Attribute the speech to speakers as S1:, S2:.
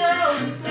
S1: Yeah.